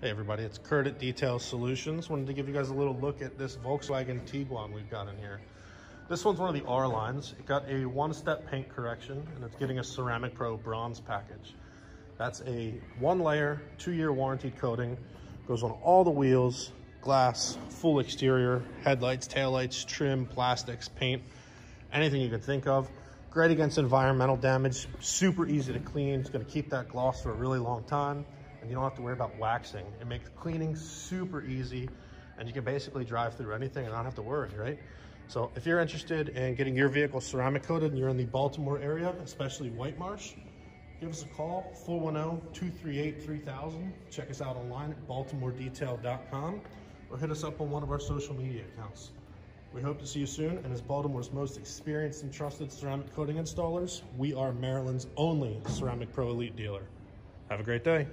Hey everybody, it's Kurt at Detail Solutions. Wanted to give you guys a little look at this Volkswagen Tiguan we've got in here. This one's one of the R lines. It got a one-step paint correction and it's getting a Ceramic Pro bronze package. That's a one layer, two year warranty coating. Goes on all the wheels, glass, full exterior, headlights, taillights, trim, plastics, paint, anything you can think of. Great against environmental damage, super easy to clean. It's gonna keep that gloss for a really long time and you don't have to worry about waxing. It makes cleaning super easy and you can basically drive through anything and not have to worry, right? So if you're interested in getting your vehicle ceramic coated and you're in the Baltimore area, especially White Marsh, give us a call, 410-238-3000. Check us out online at baltimoredetail.com or hit us up on one of our social media accounts. We hope to see you soon, and as Baltimore's most experienced and trusted ceramic coating installers, we are Maryland's only Ceramic Pro Elite dealer. Have a great day.